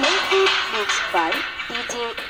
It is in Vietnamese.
Make it mixed by DJ